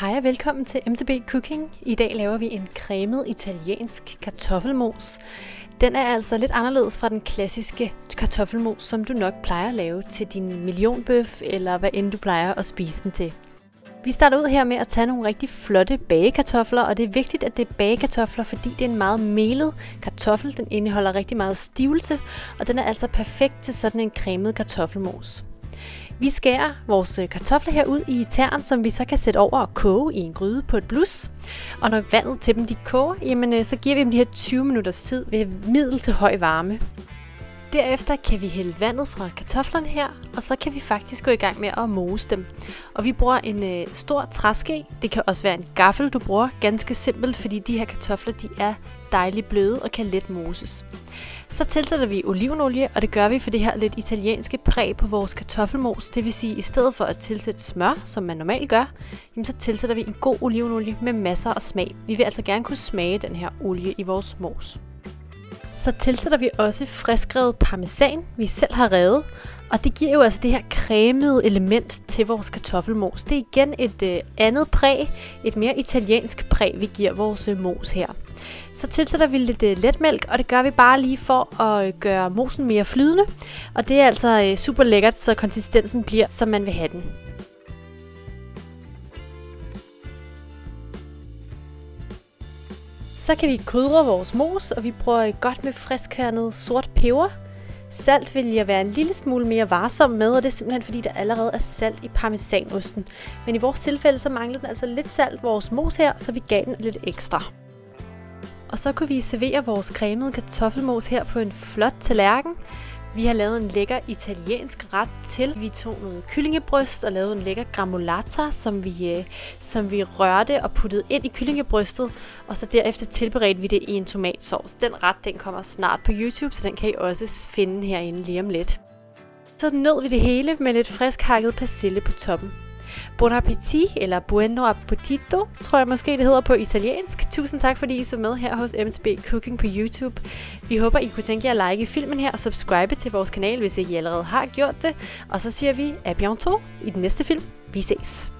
Hej og velkommen til MTB Cooking. I dag laver vi en cremet italiensk kartoffelmos. Den er altså lidt anderledes fra den klassiske kartoffelmos, som du nok plejer at lave til din millionbøf, eller hvad end du plejer at spise den til. Vi starter ud her med at tage nogle rigtig flotte bagekartofler, og det er vigtigt, at det er bagekartofler, fordi det er en meget melet kartoffel. Den indeholder rigtig meget stivelse, og den er altså perfekt til sådan en cremet kartoffelmos. Vi skærer vores øh, kartofler her ud i tern, som vi så kan sætte over og koge i en gryde på et blus. Og når vandet til dem de koger, jamen, øh, så giver vi dem de her 20 minutters tid ved middel til høj varme. Derefter kan vi hælde vandet fra kartoflerne her, og så kan vi faktisk gå i gang med at mose dem. Og vi bruger en øh, stor træske. Det kan også være en gaffel, du bruger. Ganske simpelt, fordi de her kartofler de er dejligt bløde og kan let moses. Så tilsætter vi olivenolie, og det gør vi for det her lidt italienske præg på vores kartoffelmos. Det vil sige, at i stedet for at tilsætte smør, som man normalt gør, jamen så tilsætter vi en god olivenolie med masser af smag. Vi vil altså gerne kunne smage den her olie i vores mos. Så tilsætter vi også friskrevet parmesan, vi selv har revet. Og det giver jo altså det her cremede element til vores kartoffelmos. Det er igen et øh, andet præg, et mere italiensk præg, vi giver vores øh, mos her. Så tilsætter vi lidt øh, letmælk, og det gør vi bare lige for at øh, gøre mosen mere flydende. Og det er altså øh, super lækkert, så konsistensen bliver, som man vil have den. Så kan vi krydre vores mos, og vi bruger godt med friskkærnet sort peber. Salt vil jeg være en lille smule mere varsom med, og det er simpelthen fordi, der allerede er salt i parmesanosten. Men i vores tilfælde, så mangler den altså lidt salt, vores mos her, så vi gav den lidt ekstra. Og så kunne vi servere vores cremede kartoffelmos her på en flot tallerken. Vi har lavet en lækker italiensk ret til. Vi tog noget kyllingebryst og lavede en lækker gramolata, som vi, øh, som vi rørte og puttede ind i kyllingebrystet. Og så derefter tilberedte vi det i en tomatsauce. Den ret den kommer snart på YouTube, så den kan I også finde herinde lige om lidt. Så nød vi det hele med lidt frisk hakket persille på toppen. Bon appetit, eller bueno appetito, tror jeg måske det hedder på italiensk. Tusind tak fordi I så med her hos MSB Cooking på YouTube. Vi håber I kunne tænke jer at like filmen her og subscribe til vores kanal, hvis ikke I allerede har gjort det. Og så siger vi a bientôt i den næste film. Vi ses!